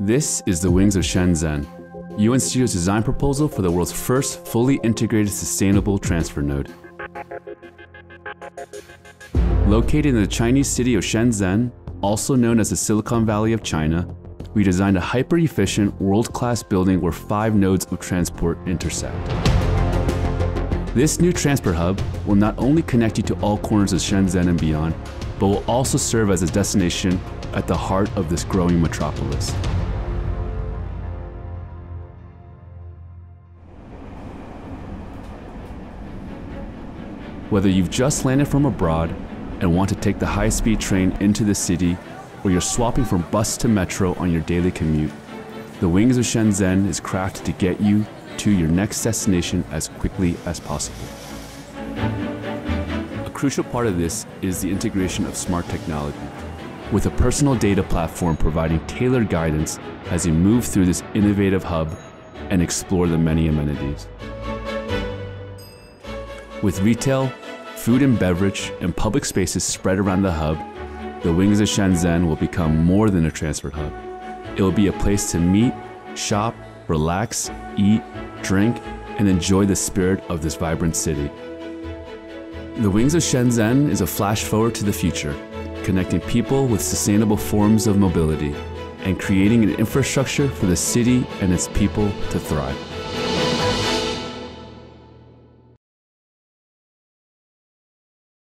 This is the Wings of Shenzhen, UNStudio's design proposal for the world's first fully integrated sustainable transfer node. Located in the Chinese city of Shenzhen, also known as the Silicon Valley of China, we designed a hyper efficient, world class building where five nodes of transport intersect. This new transport hub will not only connect you to all corners of Shenzhen and beyond, but will also serve as a destination at the heart of this growing metropolis. Whether you've just landed from abroad and want to take the high speed train into the city, or you're swapping from bus to metro on your daily commute, the Wings of Shenzhen is crafted to get you to your next destination as quickly as possible. A crucial part of this is the integration of smart technology, with a personal data platform providing tailored guidance as you move through this innovative hub and explore the many amenities. With retail, food and beverage, and public spaces spread around the hub, the Wings of Shenzhen will become more than a transfer hub. It will be a place to meet, shop, relax, eat, drink, and enjoy the spirit of this vibrant city. The Wings of Shenzhen is a flash forward to the future, connecting people with sustainable forms of mobility and creating an infrastructure for the city and its people to thrive.